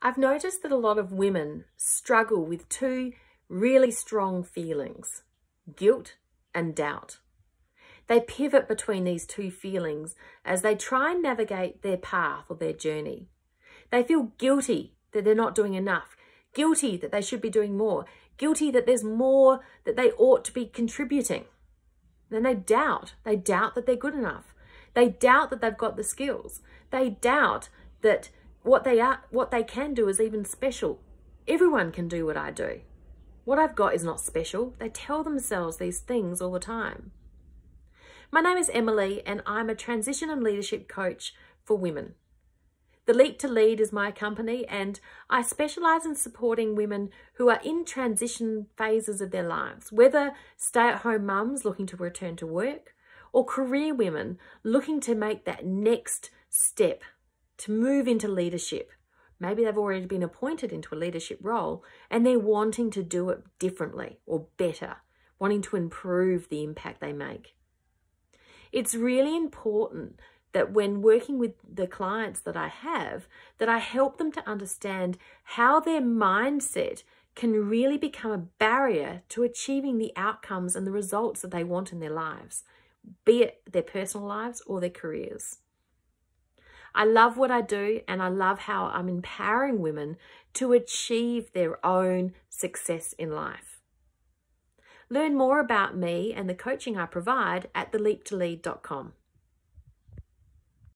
I've noticed that a lot of women struggle with two really strong feelings, guilt and doubt. They pivot between these two feelings as they try and navigate their path or their journey. They feel guilty that they're not doing enough, guilty that they should be doing more, guilty that there's more that they ought to be contributing. Then they doubt. They doubt that they're good enough. They doubt that they've got the skills. They doubt that what they are, what they can do is even special. Everyone can do what I do. What I've got is not special. They tell themselves these things all the time. My name is Emily and I'm a transition and leadership coach for women. The Leap to Lead is my company and I specialise in supporting women who are in transition phases of their lives, whether stay-at-home mums looking to return to work or career women looking to make that next step to move into leadership. Maybe they've already been appointed into a leadership role and they're wanting to do it differently or better, wanting to improve the impact they make. It's really important that when working with the clients that I have, that I help them to understand how their mindset can really become a barrier to achieving the outcomes and the results that they want in their lives, be it their personal lives or their careers. I love what I do and I love how I'm empowering women to achieve their own success in life. Learn more about me and the coaching I provide at theleaptolead.com.